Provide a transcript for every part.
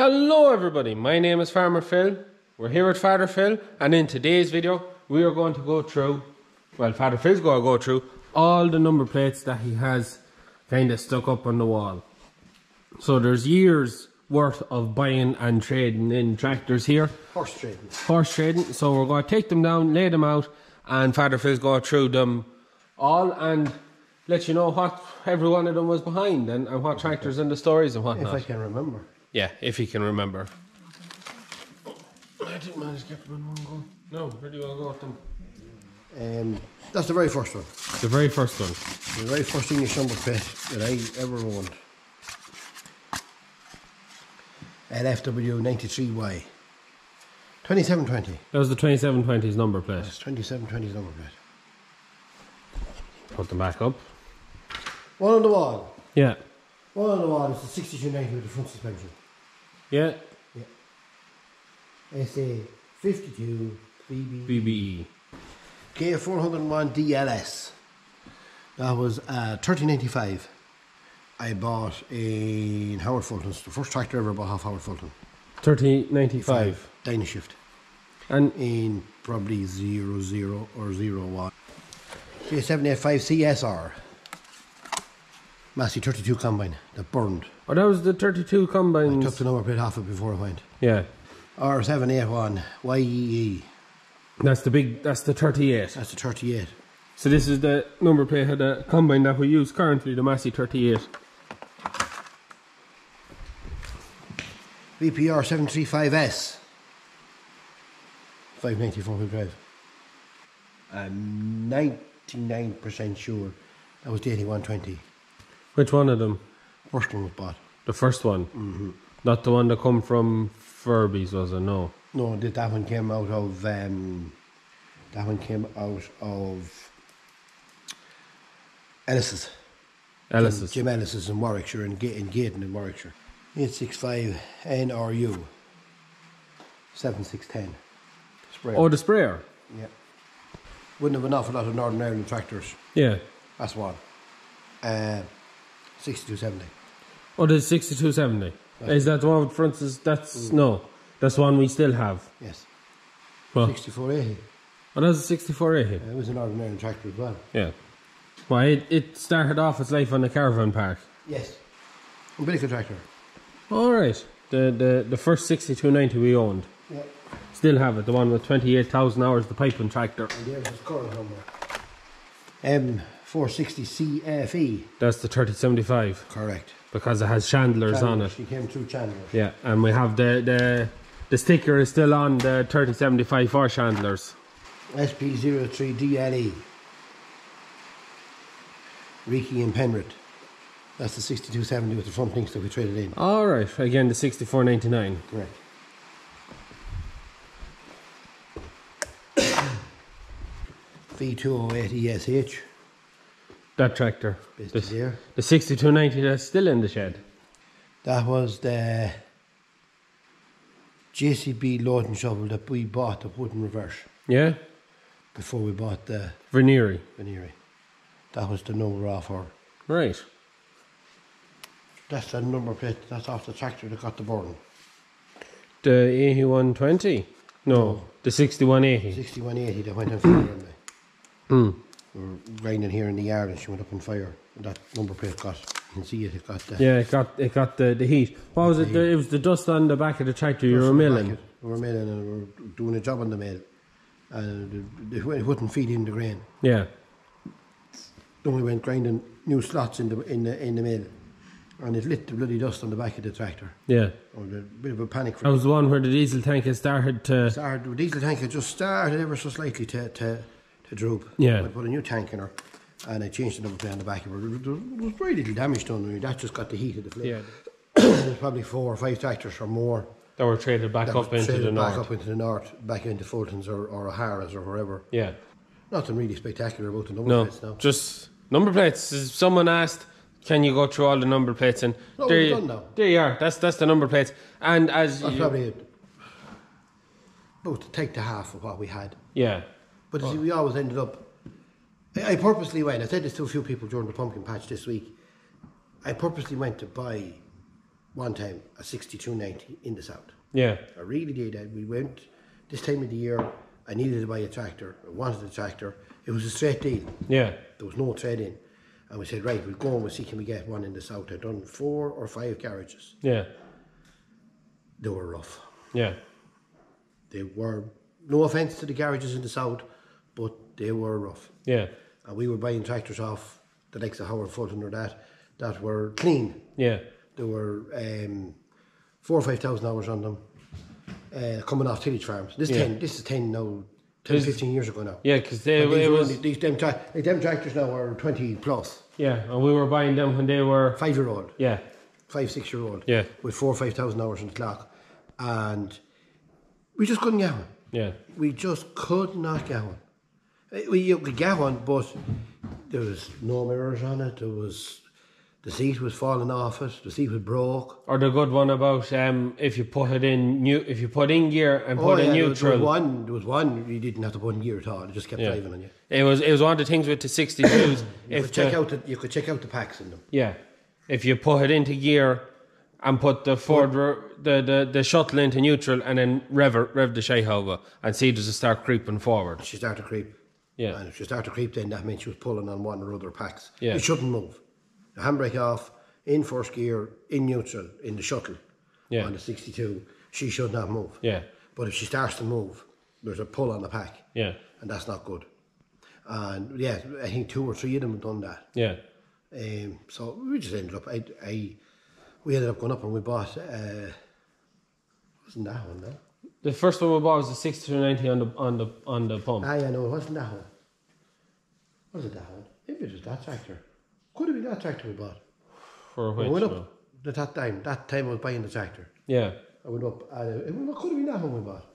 Hello everybody, my name is Farmer Phil. We're here with Father Phil and in today's video we are going to go through, well Father Phil's going to go through all the number plates that he has kind of stuck up on the wall. So there's years worth of buying and trading in tractors here, Horse trading. horse trading. So we're going to take them down, lay them out and Father Phil's going through them all and let you know what every one of them was behind and, and what tractors and the stories and whatnot. If. I can remember. Yeah, if he can remember. I didn't manage to get them in one go. No, where do you want to go with them? Um, that's the very first one. The very first one. The very first English number plate that I ever owned. LFW 93Y. 2720. That was the 2720s number plate. That's 2720's number plate. Put them back up. One on the wall. Yeah. One on the wall is the 6290 with the front suspension. Yeah. yeah. SA 52 BB. BBE. K401 DLS. That was uh, 3095. I bought in Howard Fulton's, the first tractor I ever bought off Howard Fulton. 3095. Dynashift. And in probably 00 or 01. J785 CSR. Massey 32 combine that burned. oh, that was the 32 combine. I took the number plate off it before I went. yeah. R781 YEE. That's the big, that's the 38. That's the 38. So this is the number plate of the combine that we use currently, the Massey 38. VPR 735S. 594 wheel drive. I'm 99% sure that was the 8120. Which one of them? First one was bought. The first one? Mm-hmm. Not the one that come from Furby's, was it? No. No, that that one came out of um, that one came out of Ellis's. Ellis's. Jim Ellis's in Warwickshire and Ga- in Gaydon in Warwickshire. Eight six five NRU. Seven six ten. Spray. Oh, the sprayer? yeah. Wouldn't have an awful lot of Northern Ireland tractors. Yeah. That's one. Uh, sixty two seventy. Oh, there's 6270. Is that the one with Francis? That's mm. no. That's one we still have. Yes. Well, Sixty four eighty. oh, that's a 6480. It was an ordinary tractor as well. Yeah. Well, it, it started off its life on the caravan park. Yes. Umbilical tractor. All right. The the the first 6290 we owned. Yeah. Still have it. The one with 28,000 hours, the piping tractor. And current number. Um, M460 CFE. That's the 3075 Correct. because it has chandlers on it. She came through Chandler. Yeah, and we have the the the sticker is still on the 3075 for chandlers. SP03DLE. Reiki and Penrith. That's the 6270 with the front links that we traded in. All right. Again, the 6499. Correct. V208 ESH. That tractor. Based The, the 6290 that's still in the shed. That was the JCB loading shovel that we bought that wouldn't reverse Yeah. before we bought the Venieri. Venieri. That was the number off her. Right. That's the number plate. That's off the tractor that got the burn. The 8120. No, the 6180. 6180 that went on fire. And Hmm. We were grinding here in the yard and she went up on fire. And that number plate got, you can see it, it got the. Yeah, it got it got the, the heat. What was it? The, it was the dust on the back of the tractor you were milling. We were milling and we were doing a job on the mill. And it, it wouldn't feed in the grain. Yeah. Then we went grinding new slots in the in the in the mill, and it lit the bloody dust on the back of the tractor. Yeah. Oh, or a bit of a panic. That was the one where the diesel tank had started to. started, the diesel tank had just started ever so slightly to to, to droop. Yeah. I put a new tank in her, and I changed the number plate on the back of her. There was very little damage done. I mean, that just got the heat of the flame. Yeah. There's probably four or five tractors or more That were traded back up into the back up into the north, back into Fulton's or, or O'Hara's or wherever. Yeah. Nothing really spectacular about the number No, plates now. just number plates. Someone asked, "Can you go through all the number plates?" And No, there, we're you, done now. there you are. That's that's the number plates. And as That's you, probably about to take the half of what we had. yeah, But see, oh. we always ended up. I, I purposely went. I said this to a few people during the pumpkin patch this week. I purposely went to buy one time a 6290 in the south. Yeah. I really did. I, we went this time of the year. I needed to buy a tractor. I wanted a tractor. It was a straight deal. Yeah. There was no trade in. And we said, right, we'll go and we'll see can we get one in the south. I'd done four or five garages. Yeah. They were rough. Yeah. They were, no offence to the garages in the south, but they were rough. Yeah. And we were buying tractors off the likes of Howard Fulton or that, that were clean. Yeah. There were um, four or five thousand hours on them uh, coming off tillage farms. This, Yeah. 10, this is 10 now, 10, Is- 15 years ago now. Yeah, because they And these it were was only- these, them, tra- like, them tractors now are 20 plus, yeah, and we were buying them when they were five year old. yeah, five, six year old Yeah. with four or five thousand hours on the clock. And we just couldn't get one. yeah, We just could not get one. Eh, We you could get one, but there was no mirrors on it. There was the seat was falling off it. The seat was broke. or the good one about um if you put it in new if you put in gear and Oh, put yeah, in was, there was one. There was one you didn't have to put in gear at all. It just kept Yeah. driving on you. It was it was one of the things with the sixty twos. You if could check the- out the you could check out the packs in them. yeah, if you put it into gear and put the Ford re- the, the the shuttle into neutral and then rev rev the shy over and see does it start creeping forward. She started to creep. Yeah. And if she started to creep, then that meant she was pulling on one or other packs. Yeah. It shouldn't move. The handbrake off, in first gear, in neutral, in the shuttle. Yeah. On the 62, she should not move. Yeah, But if she starts to move, there's a pull on the pack, yeah, and that's not good. And yeah, I think two or three of them have done that. yeah, Um, so we just ended up. I, I, we ended up going up and we bought. Uh, wasn't that one though? The first one we bought was the sixty two ninety on the on the on the pump. Ah, yeah, no, it wasn't that one. Was it that one? Maybe it was that tractor. Could have been that tractor we bought. For I which went up at that time. That time I was buying the tractor. Yeah, I went up. Uh, it could have been that one we bought.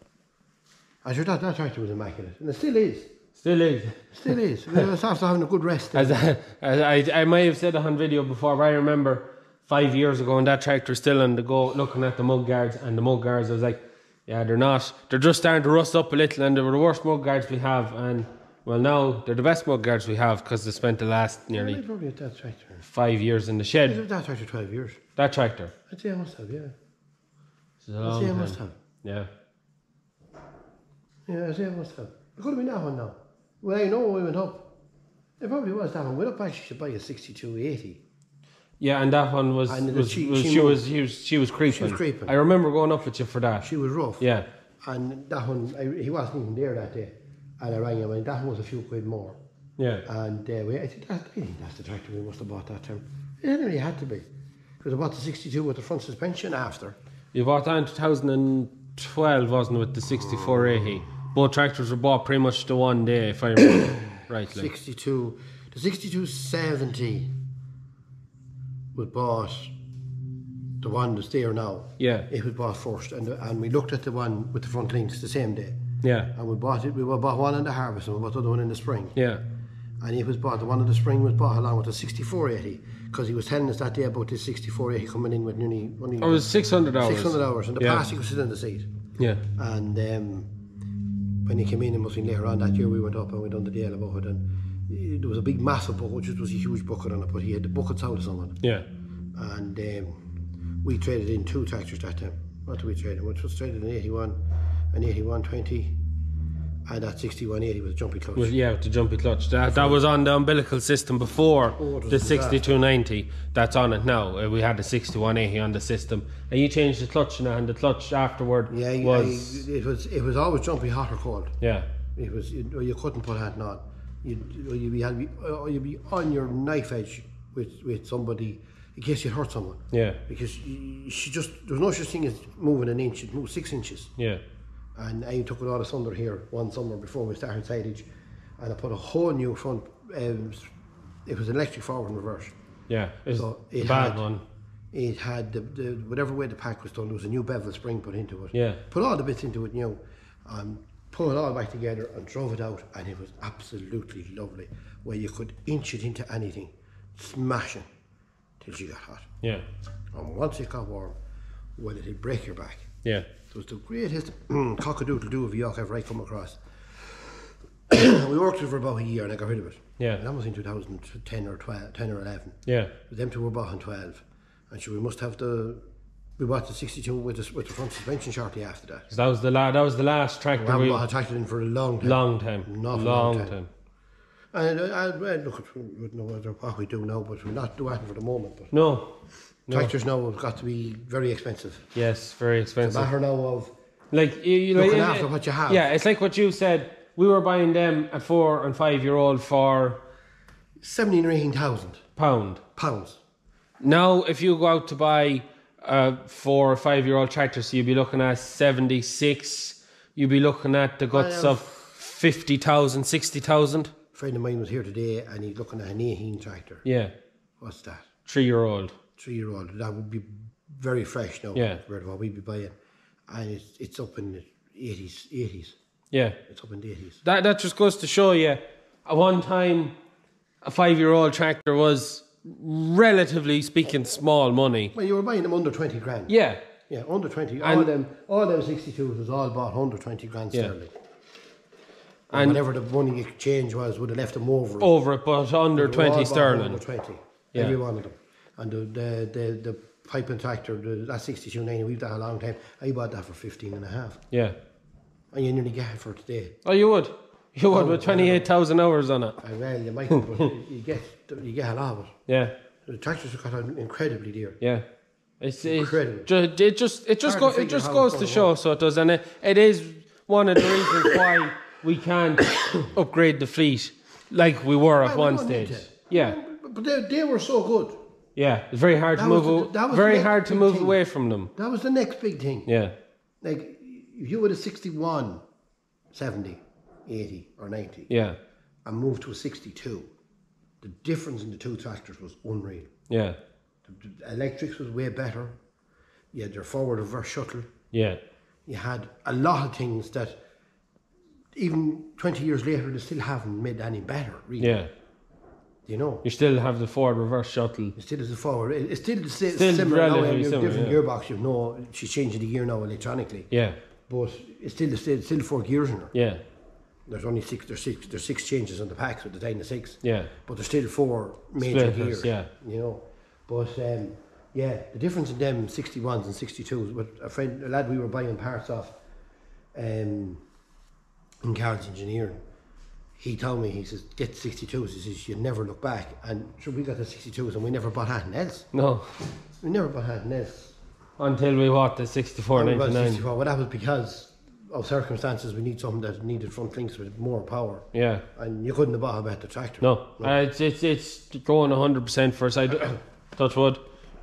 I sure that that tractor was immaculate, and it still is. still is. Still is. We was after having a good rest. As I, as I, I may have said on video before, but I remember five years ago when that tractor still on the go, looking at the mud guards and the mud guards. I was like, yeah, they're not. They're just starting to rust up a little, and they were the worst mud guards we have. And well, now they're the best mud guards we have because they spent the last nearly probably at that tractor. five years in the shed. that tractor twelve years. That tractor. I'd say I must have. Yeah. I'd say I must have. Yeah, Yeah, I'd say I must have. It could have been that one now. Well, I know we went up. It probably was that one. We went up actually to buy a sixty-two eighty. Yeah, and that one was, And was, she- was- she she, was she was she was creeping. creeping. I remember going up with you for that. She was rough. yeah, And that one, I, he wasn't even there that day. And I rang him, and that one was a few quid more. yeah, And uh, we, I think that, I think that's the tractor we must have bought that time. It really had to be. Because I bought the 62 with the front suspension after. You bought that in 2012, wasn't it, with the 6480? Both tractors were bought pretty much the one day, if I remember rightly. 62, the 6270 was bought, the one that's there now. Yeah, It was bought first, and, and we looked at the one with the front links the same day. yeah, And we bought it, we bought one in the harvest and we bought the other one in the spring. yeah, And it was bought, the one in the spring was bought along with the 6480 because he was telling us that day about this 6480 coming in with nearly, only Oh, it was 600 hours. 600 hours and the Yeah. plastic was sitting in the seat. Yeah, And um, when he came in, it must been later on that year, we went up and we done the deal about it. And there was a big, massive bucket, which was a huge bucket on it, but he had the buckets out of someone. yeah, And um, we traded in two tractors that time. What did we trade in? Which was traded in 81 and 8120. And that 6180 was a jumpy clutch. with, yeah, the jumpy clutch. That, that was on the umbilical system before Oh, the a 6290. That's on it now. Uh, We had the 6180 on the system. And you changed the clutch now, and the clutch afterward yeah, was. I, it was it was always jumpy, hot or cold. yeah, It was you, you couldn't put that on. You'd, or you'd be or you'd be on your knife edge with, with somebody in case you hurt someone. yeah, Because you, she just there's no such thing as moving an inch. It moved six inches. yeah, And I took it all asunder here one summer before we started silage, and I put a whole new front. Um, it was an electric forward and reverse. yeah. It's So a it bad had- one. It had the, the whatever way the pack was done. There was a new bevel spring put into it. Yeah. Put all the bits into it new, and pulled it all back together and drove it out, and it was absolutely lovely. Where you could inch it into anything, smashing till she got hot. Yeah, And once it got warm, well, it'd break your back. yeah, It was the greatest mm, cockadoodle do of a yoke ever I come across. we worked with it for about a year and I got rid of it. Yeah. And that was in 2010 or 12, 10 or 11. yeah, But them two were bought in 12. And so we must have the We bought the 62 with the, with the front suspension shortly after that. 'Cause that was the la- that was the last track. We haven't we tractor in for a long time. long time, Not long, long time. time. And uh, I, I look, we don't know what we do now, but we're not doing it for the moment. But No, no. now have got to be very expensive. yes, very It's expensive. a matter now of Like you, you Looking like, after what you have. Yeah, it's like what you said. We were buying them at four and five year old for seventeen or eighteen thousand pound. pounds. Now, if you go out to buy a four or five year old tractor, so you'd be looking at 76, you'd be looking at the guts of 50,000, 60,000. A friend of mine was here today, and he's looking at an eighteen tractor. Yeah, What's that? three year old. Three year old. That would be very fresh now. Yeah. compared to what we'd be buying, and it's it's up in the eighties. Eighties. Yeah. It's up in the eighties. That, that just goes to show you, at one time, a five year old tractor was relatively speaking small money. Well, you were buying them under twenty grand. Yeah, Yeah, under twenty. all And- them, all them sixty-twos was all bought under twenty grand Yeah. sterling. And- And whatever the money exchange was, would have left them over. over it, but under They were all 20 bought sterling. Under twenty. Yeah. Every one of them. And the the the, the pipe and tractor, the, that sixty-two ninety, we've done a long time. I bought that for fifteen and a half, Yeah. and you nearly get it for today. Oh, you would. You would Oh, with 28,000 hours on it. I well, you might, but you get you get a lot of it. Yeah. The tractors have got incredibly dear. Yeah. It's, it's Incredible. ju- it just it just go, it just goes to show so it does and it, it is one of the reasons why we can't upgrade the fleet like we were at Well, one stage. Yeah. But, they, they were so good. Yeah. It's very hard to That was move the- very hard to move thing. away from them. That was the next big thing. Yeah. Like, if you were a 61, 70, 80, or 90, Yeah. and moved to a 62, the difference in the two tractors was unreal. Yeah. The, the electrics was way better. You had your forward reverse shuttle. Yeah. You had a lot of things that, even 20 years later, they still haven't made any better, really. Yeah. You know? You still have the forward reverse shuttle. It still is a forward. It's still, si- Still similar now. You have different yeah. gearbox. You know, she's changing the gear now electronically. Yeah. But it's still, it's still, still four gears in her. Yeah. There's only six. There's six. There's six changes on the packs with the Dyna six. Yeah. But there's still four major Splitters, gears. yeah. You know, but um, yeah, the difference in them sixty ones and sixty twos. With a friend, a lad we were buying parts off, um, in Carroll's engineering. He told me, he says, get 62s. He says, you never look back. And sure, we got the 62s and we never bought anything else. No. We never bought anything else. Until we bought the We bought 6499. 64. Well, that was because of circumstances. We need something that needed front links with more power. Yeah. And you couldn't have bought a better tractor. No, Uh, it's, it's it's going hundred percent for us. I d- touch wood.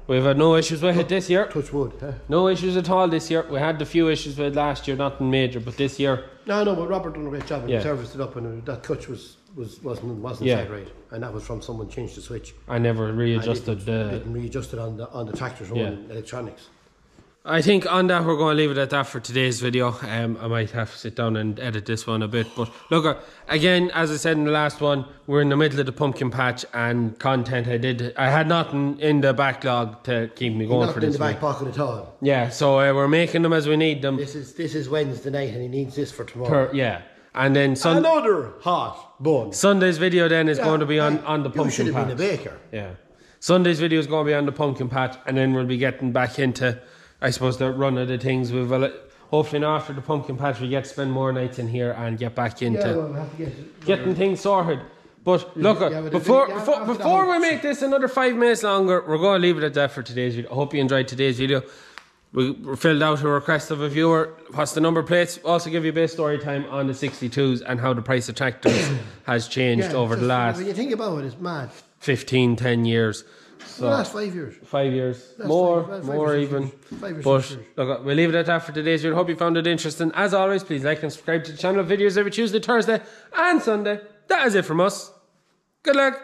We've had no issues with it this year. Touch wood. Huh? No issues at all this year. We had the few issues with last year, nothing major, but this year, No, no, but Robert done a great job and Yeah. he serviced it up, and that clutch was, was wasn't wasn't Yeah. set right, and that was from someone changed the switch. I never readjusted it the. didn't readjust it on the on the tractor's own Yeah. electronics. I think on that we're going to leave it at that for today's video. Um, I might have to sit down and edit this one a bit, but look, uh, again, as I said in the last one, we're in the middle of the pumpkin patch and content. I did, I had nothing in the backlog to keep me going Not for in this the back pocket at all. Yeah, so uh, we're making them as we need them. This is this is Wednesday night, and he needs this for tomorrow. Per, yeah, and then Sun- Another hot bun. Sunday's video then is going to be on, on the You should pumpkin have been a patch. baker. Yeah. Sunday's video is going to be on the pumpkin patch, and then we'll be getting back into, I suppose, the run of the things. We've uh, hopefully now after the pumpkin patch, we get to spend more nights in here and get back into Yeah, well, we'll get getting things sorted. But look, yeah, but before yeah, before, before we make this another five minutes longer, we're going to leave it at that for today's video. I hope you enjoyed today's video. We we filled out a request of a viewer. What's the number plates? Also give you a bit of story time on the 62s and how the price of tractors has changed Yeah, over the last When you think about it, it's mad. 15, 10 years. So the last five years. five years, more, five- five more even. Five or But years. look, we'll leave it at that for today's video. Hope you found it interesting. As always, please like and subscribe to the channel. Videos every Tuesday, Thursday, and Sunday. That is it from us. Good luck.